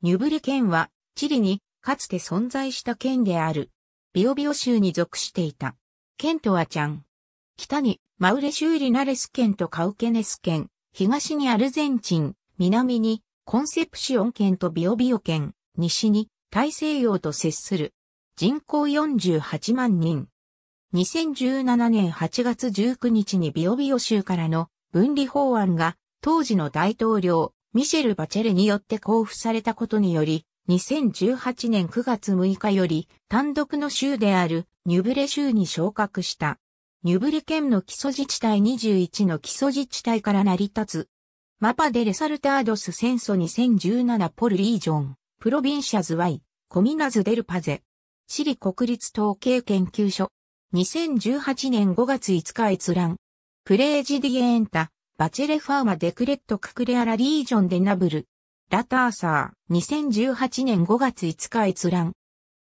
ニュブレ県は、チリにかつて存在した県である。ビオビオ州に属していた。県とはちゃん。北にマウレ州リナレス県とカウケネス県、東にアルゼンチン、南にコンセプシオン県とビオビオ県、西に大西洋と接する。人口48万人。2017年8月19日にビオビオ州からの分離法案が当時の大統領ミシェル・バチェレによって交付されたことにより、2018年9月6日より単独の州であるニュブレ州に昇格した。ニュブレ県の基礎自治体21の基礎自治体から成り立つ。マパデ・レサルタードス戦争2017ポルリージョン、プロビンシャズ・ワイ、コミナズ・デルパゼ。チリ国立統計研究所。2018年5月5日閲覧。プレージディエンタ。バチェレファーマデクレットククレアラリージョンデナブル。ラターサー、2018年5月5日閲覧。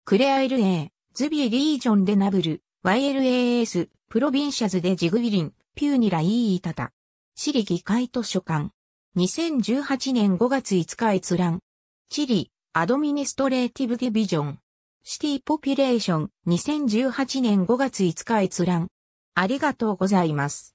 クレア LA、ズビエリージョンデナブル、YLAS、プロビンシャズデジグビリン、ピューニライーイタタ。チリ議会図書館。2018年5月5日閲覧。チリ、アドミニストレーティブディビジョン。シティポピュレーション、2018年5月5日閲覧。ありがとうございます。